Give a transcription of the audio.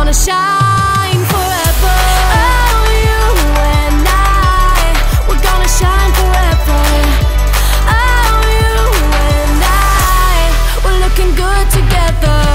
gonna shine forever. Oh, you and I, we're gonna shine forever. Oh, you and I, we're looking good together.